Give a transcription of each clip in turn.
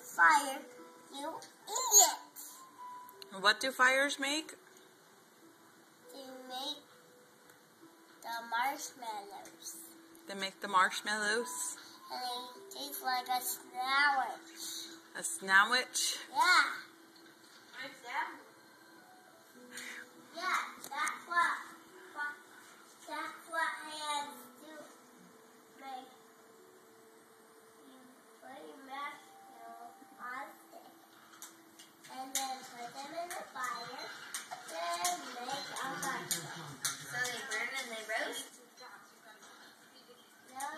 fire, you idiot! What do fires make? To make the marshmallows. They make the marshmallows. And they taste like a sandwich. A sandwich. Yeah, that's what, what that's what hands do. Make you put your marshmallow on stick and then put them in the fire. Then make a marshmallow. So they burn and they roast? No,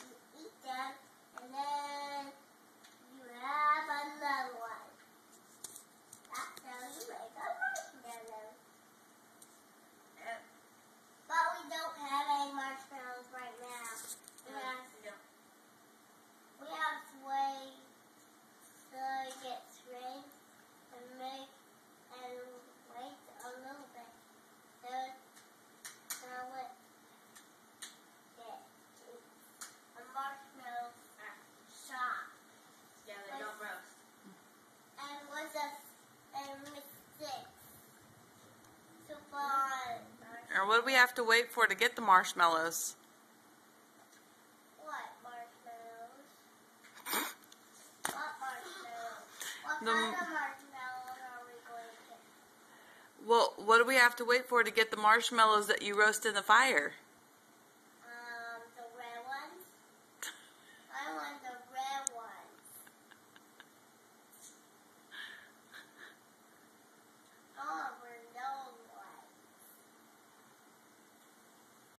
you eat them and then you have another one. That's how you make a marshmallow. Uh, But we don't have any marshmallows right now. We have, we have to wait till it gets rain and make and wait a little bit. So, so it gets a marshmallow shot. Yeah, they don't roast. And with a and with six. So fun. Or what do we have to wait for to get the marshmallows? What marshmallows? what marshmallows? What The- kind of marshmallows are we going to? Well, what do we have to wait for to get the marshmallows that you roast in the fire?